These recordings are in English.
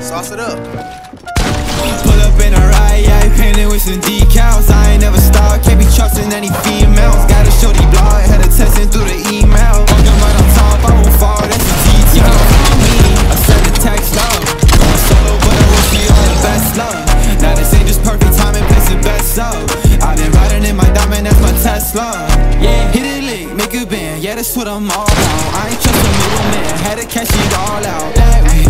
Sauce it up. Pull up in a ride, yeah, painted with some decals. I ain't never stop, can't be trusting any females. Got a shorty blog, had her texting through the email. Walking right on top, I won't fall, that's a detail. Call me, I send a text love. Going solo, but I wish you all the best love. Now this ain't just perfect timing, place it best up. I've been riding in my diamond, that's my Tesla. Yeah, hit it lick, make a band, yeah, that's what I'm all about. I ain't trust a middleman, had to cash it all out. That way,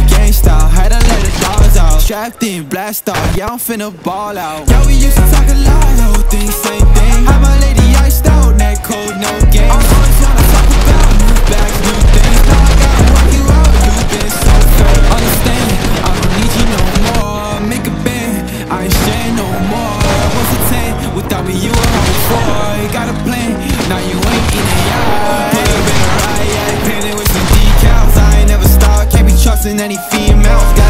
Strapped in, blast off, yeah, I'm finna ball out. Yeah, we used to talk a lot, whole thing, same thing. Had my lady iced out, neck cold, no game. I'm always tryna talk about new bags, new things. Now I gotta work you out, you've been so fake. Understand, I don't need you no more. Make a band, I ain't sharing no more. Was a 10, without me you were only four. Got a plan, now you ain't in the yard. Put up in a yeah, painted with some decals. I ain't never stop, can't be trusting any females.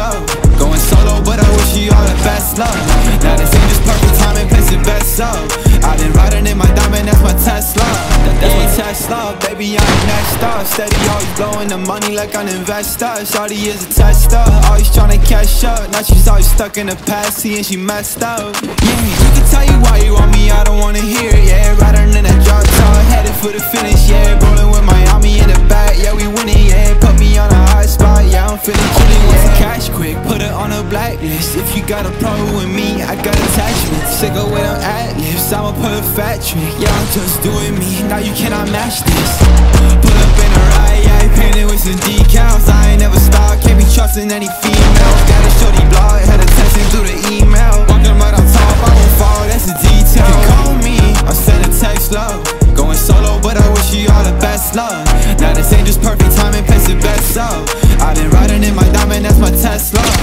Love. Going solo, but I wish you all the best luck. Now this ain't just perfect timing, place it best up. I've been riding in my diamond, that's my Tesla. That, that's my Tesla, baby, I'm next up. Steady, always blowing the money like an investor. Shawty is a tester, always trying to catch up. Now she's always stuck in the past, seeing she messed up. Yeah, you can tell you why you want me, I don't wanna hear it. got a problem with me, I got attachments Sick of where I'm at lives, I'm a perfect trick Yeah, I'm just doing me, now you cannot match this. Put up in a riot, yeah, painted with some decals. I ain't never stopped, can't be trusting any female. Got a shorty blog, had a texting through the email. Walking right on top, I won't fall, that's a detail. You call me, I send a text, love. Going solo, but I wish you all the best love Now this ain't just perfect timing, place the best up I've been riding in my diamond, that's my Tesla.